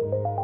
you